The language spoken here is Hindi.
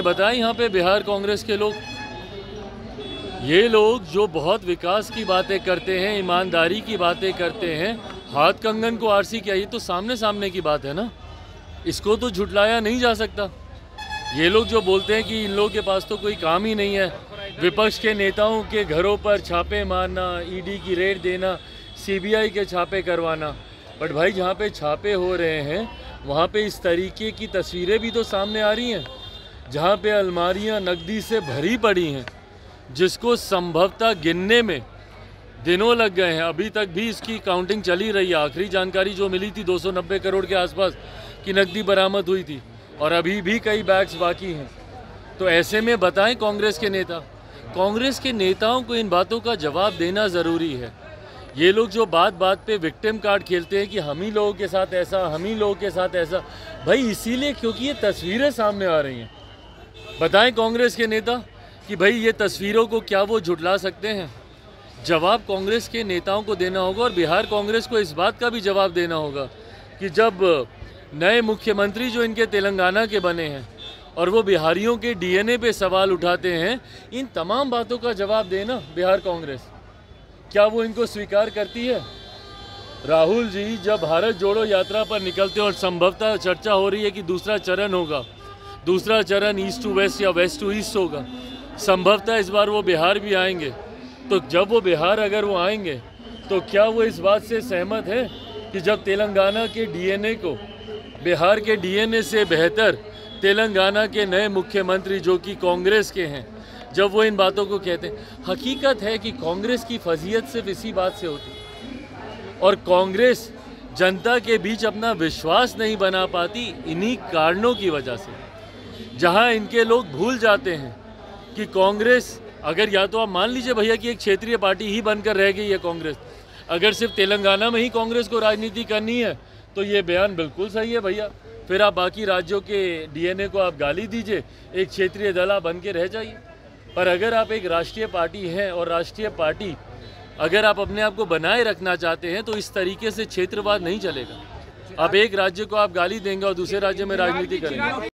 बताएँ यहाँ पे बिहार कांग्रेस के लोग, ये लोग जो बहुत विकास की बातें करते हैं, ईमानदारी की बातें करते हैं, हाथ कंगन को आरसी किया, ये तो सामने सामने की बात है ना? इसको तो झुटलाया नहीं जा सकता। ये लोग जो बोलते हैं कि इन लोगों के पास तो कोई काम ही नहीं है, विपक्ष के नेताओं के घरों पर छापे मारना ईडी की रेड देना सीबीआई के छापे करवाना, बट भाई जहाँ पे छापे हो रहे हैं, वहाँ पे इस तरीके की तस्वीरें भी तो सामने आ रही हैं। जहाँ पे अलमारियाँ नकदी से भरी पड़ी हैं, जिसको संभवतः गिनने में दिनों लग गए हैं। अभी तक भी इसकी काउंटिंग चली रही है। आखिरी जानकारी जो मिली थी 290 करोड़ के आसपास की नकदी बरामद हुई थी, और अभी भी कई बैग्स बाकी हैं। तो ऐसे में बताएँ कांग्रेस के नेता, कांग्रेस के नेताओं को इन बातों का जवाब देना ज़रूरी है। ये लोग जो बात बात पे विक्टिम कार्ड खेलते हैं कि हम ही लोगों के साथ ऐसा, हम ही लोगों के साथ ऐसा, भाई इसीलिए क्योंकि ये तस्वीरें सामने आ रही हैं। बताएँ कांग्रेस के नेता कि भाई ये तस्वीरों को क्या वो झुटला सकते हैं? जवाब कांग्रेस के नेताओं को देना होगा और बिहार कांग्रेस को इस बात का भी जवाब देना होगा कि जब नए मुख्यमंत्री जो इनके तेलंगाना के बने हैं और वो बिहारियों के डीएनए पे सवाल उठाते हैं, इन तमाम बातों का जवाब देना बिहार कांग्रेस। क्या वो इनको स्वीकार करती है? राहुल जी, जब भारत जोड़ो यात्रा पर निकलते हैं और संभवतः चर्चा हो रही है कि दूसरा चरण होगा दूसरा चरण ईस्ट टू वेस्ट या वेस्ट टू ईस्ट होगा। संभवतः इस बार वो बिहार भी आएँगे। तो जब वो बिहार अगर वो आएँगे तो क्या वो इस बात से सहमत है कि जब तेलंगाना के डीएनए को, बिहार के डीएनए से बेहतर तेलंगाना के नए मुख्यमंत्री जो कि कांग्रेस के हैं, जब वो इन बातों को कहते हैं, हकीकत है कि कांग्रेस की फजीयत सिर्फ़ इसी बात से होती और कांग्रेस जनता के बीच अपना विश्वास नहीं बना पाती इन्हीं कारणों की वजह से। जहाँ इनके लोग भूल जाते हैं कि कांग्रेस, अगर या तो आप मान लीजिए भैया कि एक क्षेत्रीय पार्टी ही बनकर रह गई है कांग्रेस, अगर सिर्फ़ तेलंगाना में ही कांग्रेस को राजनीति करनी है तो ये बयान बिल्कुल सही है भैया। फिर आप बाकी राज्यों के डीएनए को आप गाली दीजिए, एक क्षेत्रीय दल आप बन के रह जाइए। पर अगर आप एक राष्ट्रीय पार्टी हैं और राष्ट्रीय पार्टी अगर आप अपने आप को बनाए रखना चाहते हैं तो इस तरीके से क्षेत्रवाद नहीं चलेगा। अब एक राज्य को आप गाली देंगे और दूसरे राज्य में राजनीति करेंगे।